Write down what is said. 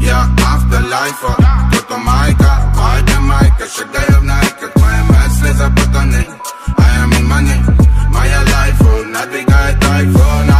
Я автолайфа, като майка, майка, майка, ще гледа в найка, твоя мес е запътане, I am in money, моя лайфа, надвигай тайфона.